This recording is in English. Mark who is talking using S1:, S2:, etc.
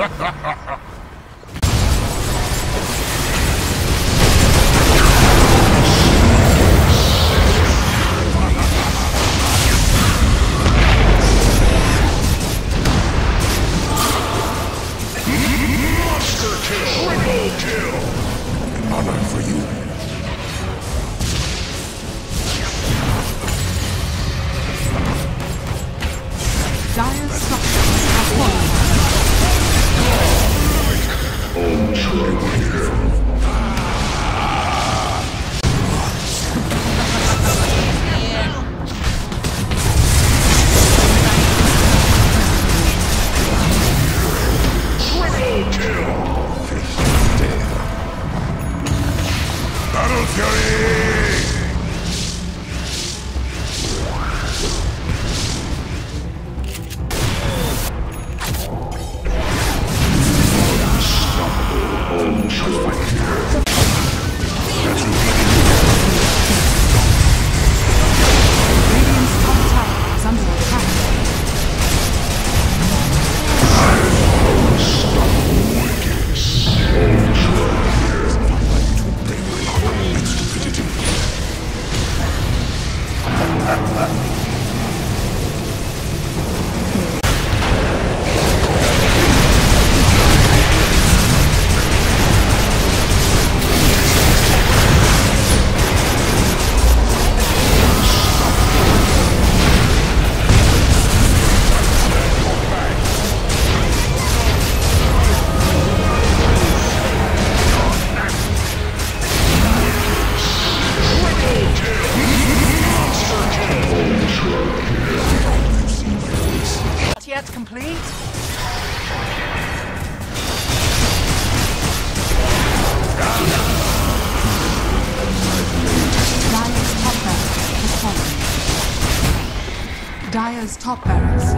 S1: Ha ha ha ha!
S2: Battle
S3: yet complete?
S1: Dire's top barracks has fallen. Dire's top barracks